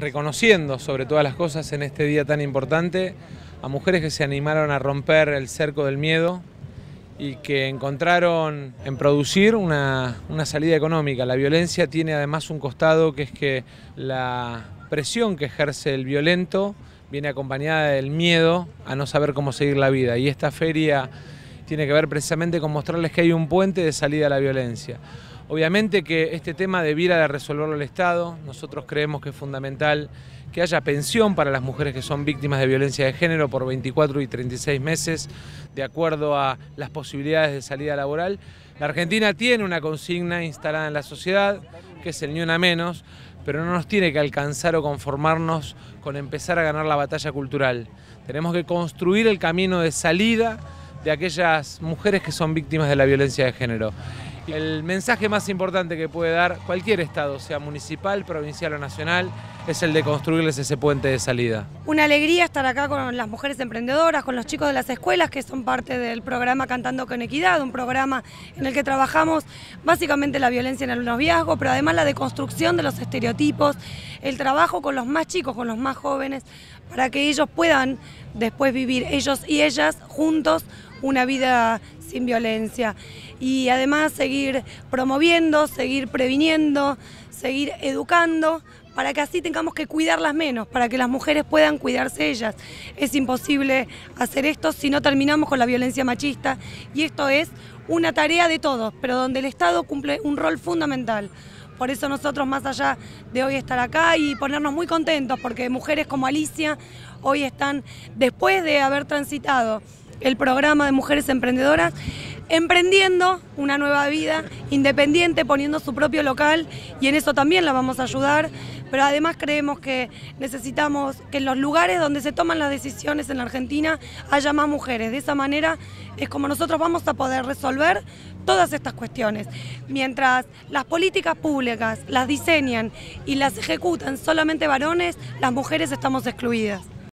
reconociendo sobre todas las cosas en este día tan importante a mujeres que se animaron a romper el cerco del miedo y que encontraron en producir una, una, salida económica. La violencia tiene además un costado que es que la presión que ejerce el violento viene acompañada del miedo a no saber cómo seguir la vida y esta feria tiene que ver precisamente con mostrarles que hay un puente de salida a la violencia. Obviamente que este tema debiera de resolverlo el Estado, nosotros creemos que es fundamental que haya pensión para las mujeres que son víctimas de violencia de género por 24 y 36 meses, de acuerdo a las posibilidades de salida laboral. La Argentina tiene una consigna instalada en la sociedad, que es el ni una menos, pero no nos tiene que alcanzar o conformarnos con empezar a ganar la batalla cultural. Tenemos que construir el camino de salida de aquellas mujeres que son víctimas de la violencia de género. El mensaje más importante que puede dar cualquier Estado, sea municipal, provincial o nacional, es el de construirles ese puente de salida. Una alegría estar acá con las mujeres emprendedoras, con los chicos de las escuelas que son parte del programa Cantando con Equidad, un programa en el que trabajamos básicamente la violencia en el noviazgo, pero además la deconstrucción de los estereotipos, el trabajo con los más chicos, con los más jóvenes, para que ellos puedan después vivir ellos y ellas juntos una vida sin violencia. Y además seguir promoviendo, seguir previniendo, seguir educando para que así tengamos que cuidarlas menos, para que las mujeres puedan cuidarse ellas. Es imposible hacer esto si no terminamos con la violencia machista y esto es una tarea de todos, pero donde el Estado cumple un rol fundamental. Por eso nosotros, más allá de hoy estar acá y ponernos muy contentos, porque mujeres como Alicia hoy están, después de haber transitado el programa de mujeres emprendedoras, emprendiendo una nueva vida independiente, poniendo su propio local y en eso también la vamos a ayudar, pero además creemos que necesitamos que en los lugares donde se toman las decisiones en la Argentina haya más mujeres. De esa manera es como nosotros vamos a poder resolver todas estas cuestiones. Mientras las políticas públicas las diseñan y las ejecutan solamente varones, las mujeres estamos excluidas.